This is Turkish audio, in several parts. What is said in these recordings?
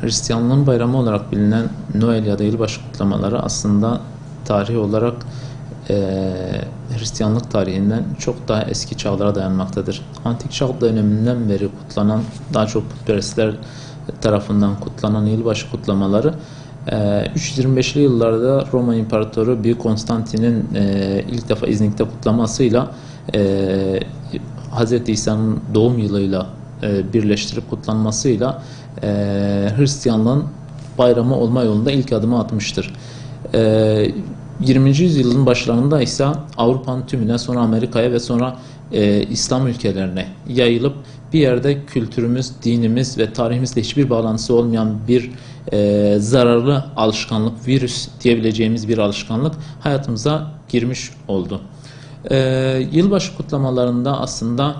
Hristiyanlığın bayramı olarak bilinen Noel ya da yılbaşı kutlamaları aslında tarih olarak eee, Hristiyanlık tarihinden çok daha eski çağlara dayanmaktadır. Antik çağ döneminden beri kutlanan, daha çok putperestler tarafından kutlanan yılbaşı kutlamaları eee, 325'li yıllarda Roma İmparatoru Büyük Konstantin'in eee, ilk defa İznik'te kutlamasıyla eee Hz. İsa'nın doğum yılıyla e, birleştirip kutlanmasıyla e, Hristiyanlığın bayramı olma yolunda ilk adımı atmıştır. E, 20. yüzyılın başlarında ise Avrupa'nın tümüne sonra Amerika'ya ve sonra e, İslam ülkelerine yayılıp bir yerde kültürümüz, dinimiz ve tarihimizle hiçbir bağlantısı olmayan bir e, zararlı alışkanlık, virüs diyebileceğimiz bir alışkanlık hayatımıza girmiş oldu. E, yılbaşı kutlamalarında aslında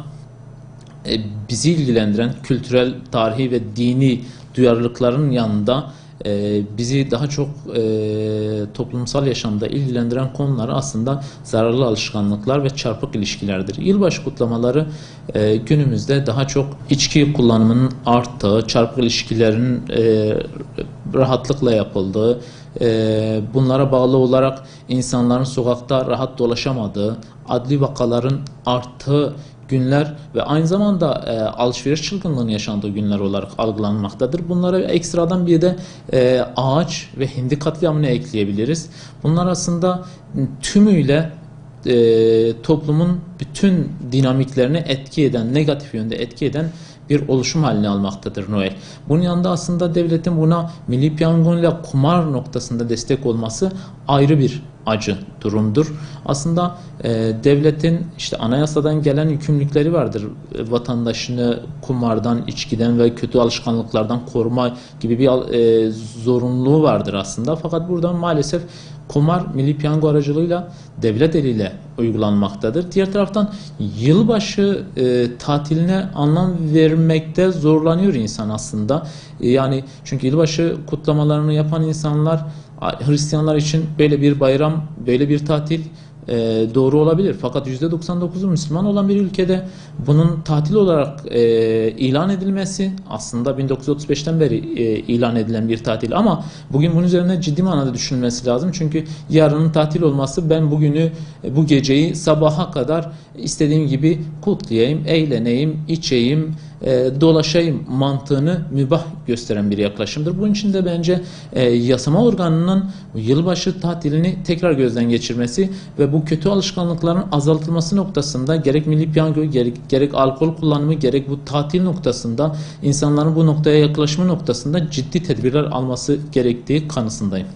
e, bizi ilgilendiren kültürel, tarihi ve dini duyarlılıkların yanında e, bizi daha çok e, toplumsal yaşamda ilgilendiren konular aslında zararlı alışkanlıklar ve çarpık ilişkilerdir. Yılbaşı kutlamaları günümüzde daha çok içki kullanımının arttığı, çarpık ilişkilerin rahatlıkla yapıldığı, bunlara bağlı olarak insanların sokakta rahat dolaşamadığı, adli vakaların arttığı günler ve aynı zamanda e, alışveriş çılgınlığının yaşandığı günler olarak algılanmaktadır. Bunlara ekstradan bir de e, ağaç ve hindi katliamını ekleyebiliriz. Bunlar aslında tümüyle e, toplumun bütün dinamiklerini etki eden, negatif yönde etki eden bir oluşum haline almaktadır Noel. Bunun yanında aslında devletin buna milli piyangoyla kumar noktasında destek olması ayrı bir acı durumdur. Aslında e, devletin işte anayasadan gelen yükümlülükleri vardır. E, vatandaşını kumardan, içkiden ve kötü alışkanlıklardan koruma gibi bir e, zorunluluğu vardır aslında. Fakat buradan maalesef kumar milli piyango aracılığıyla devlet eliyle uygulanmaktadır. Diğer taraftan yılbaşı e, tatiline anlam vermekte zorlanıyor insan aslında. E, yani çünkü yılbaşı kutlamalarını yapan insanlar Hristiyanlar için böyle bir bayram, böyle bir tatil e, doğru olabilir. Fakat %99'u Müslüman olan bir ülkede bunun tatil olarak e, ilan edilmesi aslında 1935'ten beri e, ilan edilen bir tatil ama bugün bunun üzerine ciddi manada düşünülmesi lazım. Çünkü yarının tatil olması ben bugünü e, bu geceyi sabaha kadar istediğim gibi kutlayayım, eğleneyim, içeyim, e, dolaşayım mantığını mübah gösteren bir yaklaşımdır. Bunun için de bence e, yasama organının yılbaşı tatilini tekrar gözden geçirmesi ve bu kötü alışkanlıkların azaltılması noktasında gerek milli piyango, gerek, gerek alkol kullanımı, gerek bu tatil noktasında insanların bu noktaya yaklaşma noktasında ciddi tedbirler alması gerektiği kanısındayım.